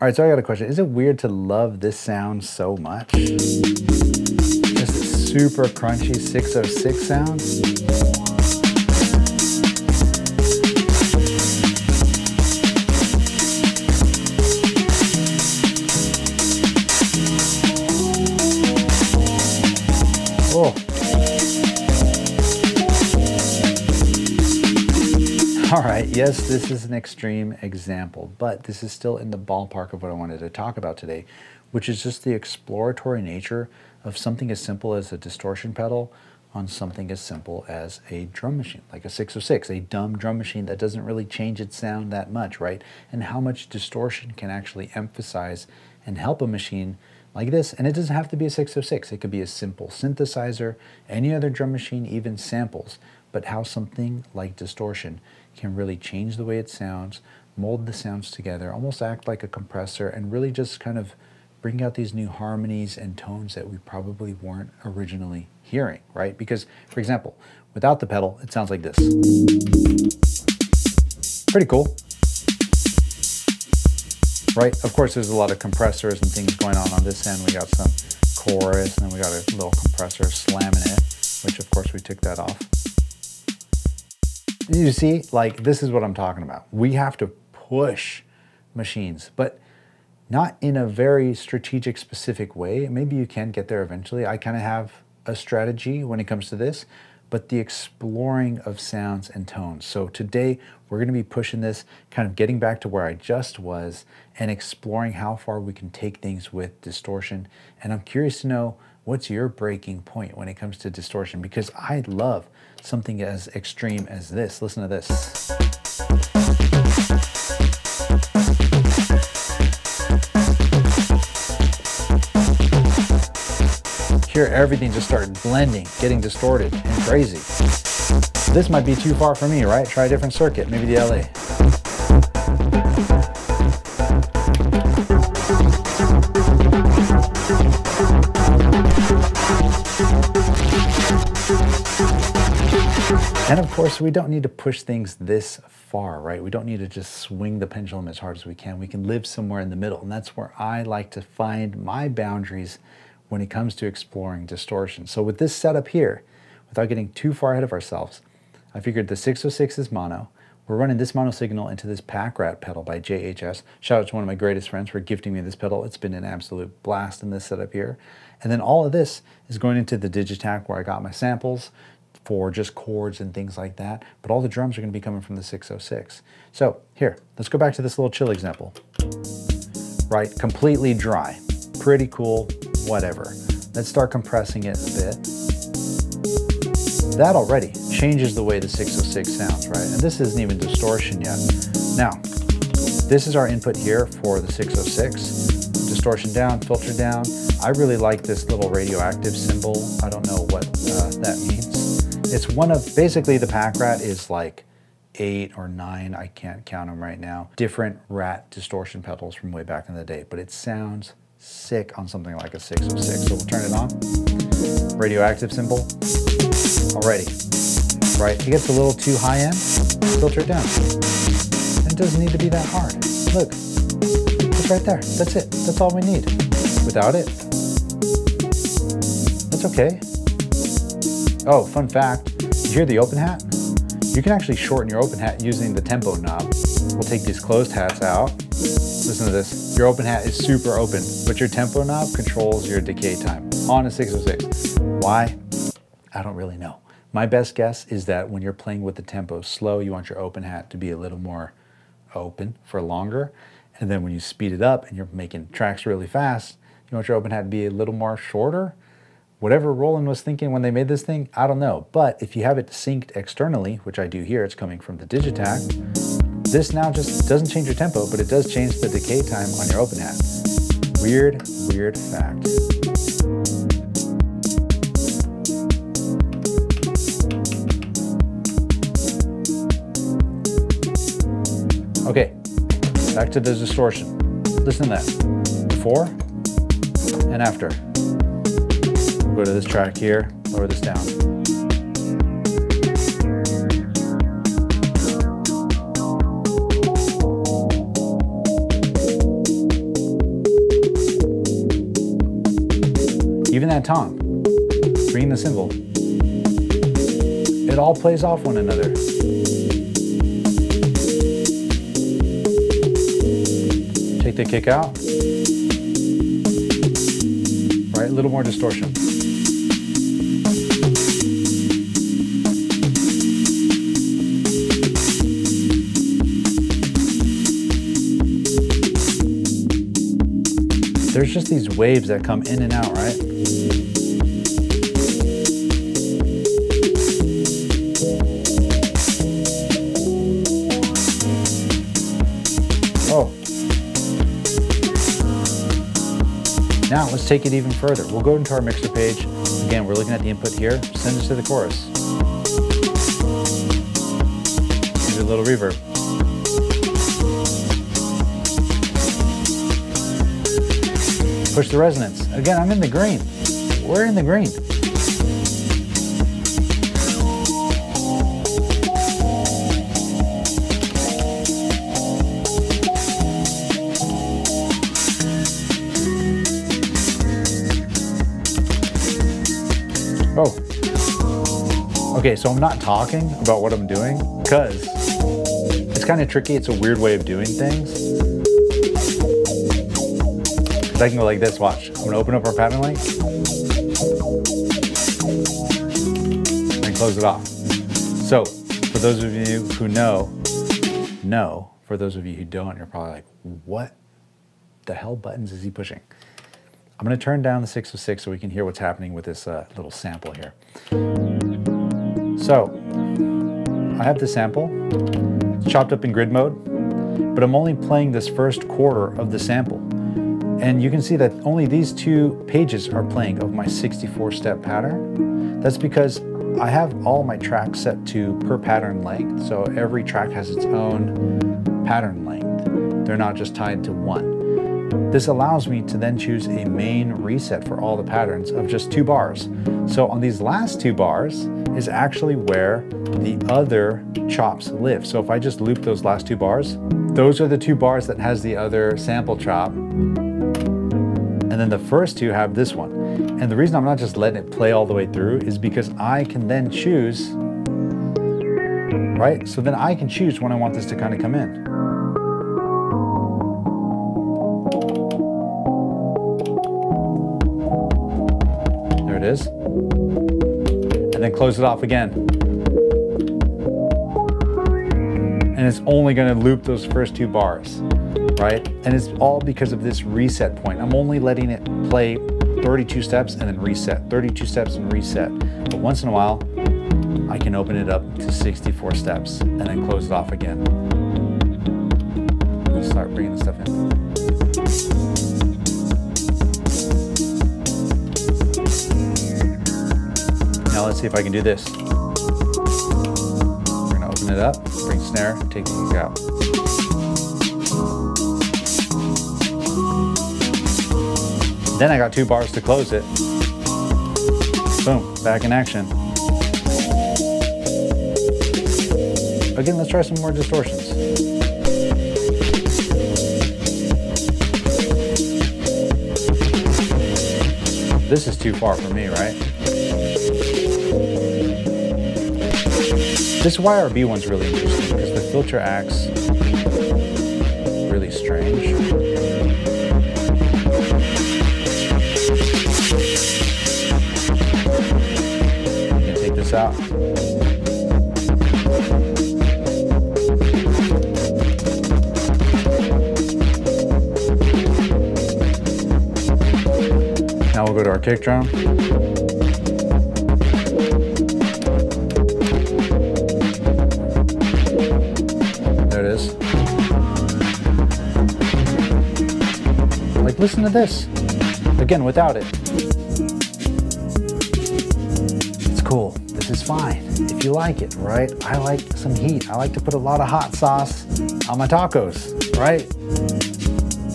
All right, so I got a question. Is it weird to love this sound so much? Just super crunchy 606 sound? All right, yes, this is an extreme example, but this is still in the ballpark of what I wanted to talk about today, which is just the exploratory nature of something as simple as a distortion pedal on something as simple as a drum machine, like a 606, a dumb drum machine that doesn't really change its sound that much, right? And how much distortion can actually emphasize and help a machine like this. And it doesn't have to be a 606. It could be a simple synthesizer, any other drum machine, even samples. But how something like distortion can really change the way it sounds, mold the sounds together, almost act like a compressor, and really just kind of bring out these new harmonies and tones that we probably weren't originally hearing, right? Because, for example, without the pedal, it sounds like this. Pretty cool right? Of course, there's a lot of compressors and things going on on this end. We got some chorus, and then we got a little compressor slamming it, which of course we took that off. You see, like this is what I'm talking about. We have to push machines, but not in a very strategic, specific way. Maybe you can get there eventually. I kind of have a strategy when it comes to this, but the exploring of sounds and tones. So today we're going to be pushing this, kind of getting back to where I just was and exploring how far we can take things with distortion. And I'm curious to know what's your breaking point when it comes to distortion because I love something as extreme as this. Listen to this. Here, everything just started blending, getting distorted and crazy. This might be too far for me, right? Try a different circuit, maybe the LA. Course, we don't need to push things this far, right? We don't need to just swing the pendulum as hard as we can. We can live somewhere in the middle. And that's where I like to find my boundaries when it comes to exploring distortion. So with this setup here, without getting too far ahead of ourselves, I figured the 606 is mono. We're running this mono signal into this Pack Rat pedal by JHS. Shout out to one of my greatest friends for gifting me this pedal. It's been an absolute blast in this setup here. And then all of this is going into the Digitakt where I got my samples for just chords and things like that. But all the drums are going to be coming from the 606. So here, let's go back to this little chill example. Right, completely dry. Pretty cool, whatever. Let's start compressing it a bit. That already changes the way the 606 sounds, right? And this isn't even distortion yet. Now, this is our input here for the 606. Distortion down, filter down. I really like this little radioactive symbol. I don't know what uh, that means. It's one of, basically the pack rat is like eight or nine, I can't count them right now, different rat distortion pedals from way back in the day, but it sounds sick on something like a 606. So we'll turn it on. Radioactive symbol. Already. Right, it gets a little too high end, filter it down. And it doesn't need to be that hard. Look, it's right there. That's it. That's all we need. Without it, that's okay. Oh, fun fact, you hear the open hat? You can actually shorten your open hat using the tempo knob. We'll take these closed hats out Listen to this. Your open hat is super open, but your tempo knob controls your decay time on a 606. Why? I don't really know. My best guess is that when you're playing with the tempo slow, you want your open hat to be a little more open for longer. And then when you speed it up and you're making tracks really fast, you want your open hat to be a little more shorter. Whatever Roland was thinking when they made this thing, I don't know. But if you have it synced externally, which I do here, it's coming from the Digitakt, this now just doesn't change your tempo, but it does change the decay time on your open hat. Weird, weird fact. Okay, back to the distortion. Listen to that. Before and after go to this track here, lower this down. Even that tom, bringing the cymbal. It all plays off one another. Take the kick out. Right, a little more distortion. There's just these waves that come in and out, right? Oh. Now let's take it even further. We'll go into our mixer page. Again, we're looking at the input here. Send it to the chorus. Give it a little reverb. Push the resonance. Again, I'm in the green. We're in the green. Oh. Okay, so I'm not talking about what I'm doing because it's kind of tricky. It's a weird way of doing things. I can go like this, watch. I'm gonna open up our pattern link and close it off. So, for those of you who know, know. For those of you who don't, you're probably like, what the hell buttons is he pushing? I'm gonna turn down the 606 so we can hear what's happening with this uh, little sample here. So, I have the sample, chopped up in grid mode, but I'm only playing this first quarter of the sample. And you can see that only these two pages are playing of my 64 step pattern. That's because I have all my tracks set to per pattern length. So every track has its own pattern length. They're not just tied to one. This allows me to then choose a main reset for all the patterns of just two bars. So on these last two bars is actually where the other chops live. So if I just loop those last two bars, those are the two bars that has the other sample chop and then the first two have this one. And the reason I'm not just letting it play all the way through is because I can then choose, right? So then I can choose when I want this to kind of come in. There it is. And then close it off again. And it's only gonna loop those first two bars right? And it's all because of this reset point. I'm only letting it play 32 steps and then reset, 32 steps and reset. But once in a while, I can open it up to 64 steps and then close it off again. Let's start bringing the stuff in. Now let's see if I can do this. We're gonna open it up, bring snare, take these out. Then I got two bars to close it. Boom, back in action. Again, let's try some more distortions. This is too far for me, right? This YRB one's really interesting because the filter acts really strange. Out. Now we'll go to our kick drum. There it is. Like, listen to this. Again, without it. Is fine if you like it, right? I like some heat. I like to put a lot of hot sauce on my tacos, right?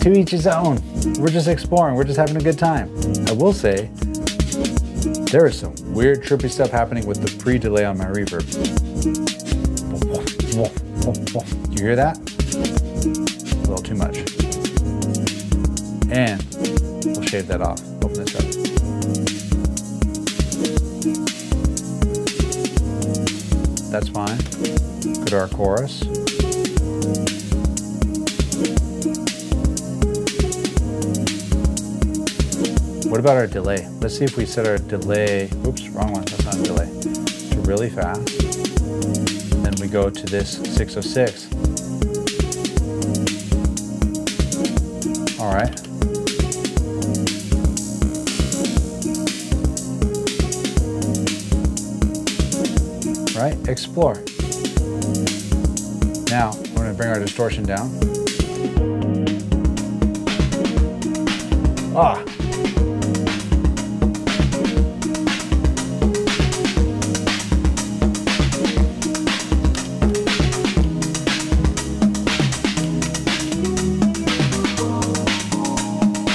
To each his own. We're just exploring. We're just having a good time. I will say, there is some weird trippy stuff happening with the pre-delay on my reverb. You hear that? A little too much. And we'll shave that off. Open this up. That's fine. Our chorus. What about our delay? Let's see if we set our delay, oops, wrong one, that's not delay, to really fast. Then we go to this 606. All right. Right, explore. Now, we're gonna bring our distortion down. Ah,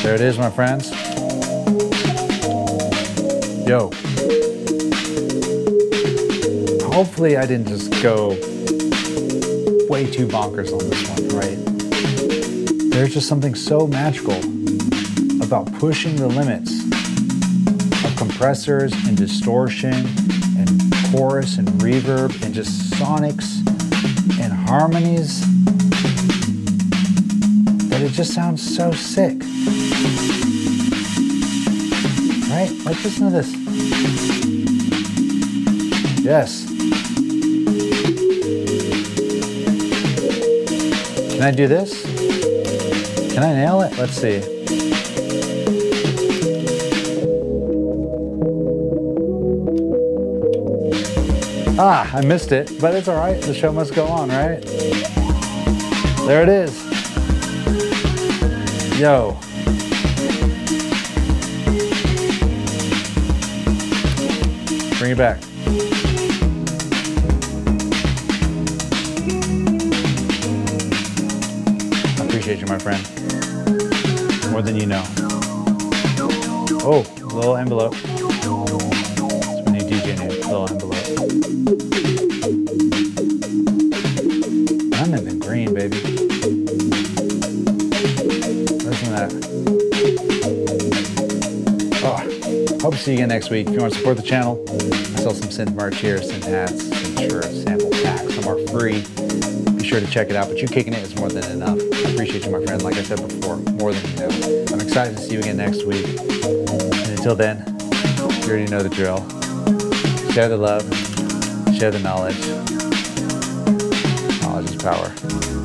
There it is, my friends. Yo. Hopefully I didn't just go way too bonkers on this one, right? There's just something so magical about pushing the limits of compressors and distortion and chorus and reverb and just sonics and harmonies that it just sounds so sick. Right? Like listen to this. Yes. Can I do this? Can I nail it? Let's see. Ah, I missed it, but it's all right. The show must go on, right? There it is. Yo. Bring it back. Appreciate you, my friend. More than you know. Oh, little envelope. It's my new DJ name, little envelope. I'm in the green, baby. Listen to that. Oh, hope to see you again next week. If you want to support the channel, I sell some synth merch here, synth hats, synth shirts, sample packs. Some are free. Sure to check it out, but you kicking it is more than enough. I appreciate you, my friend. Like I said before, more than you. I'm excited to see you again next week. And until then, you already know the drill. Share the love, share the knowledge. Knowledge is power.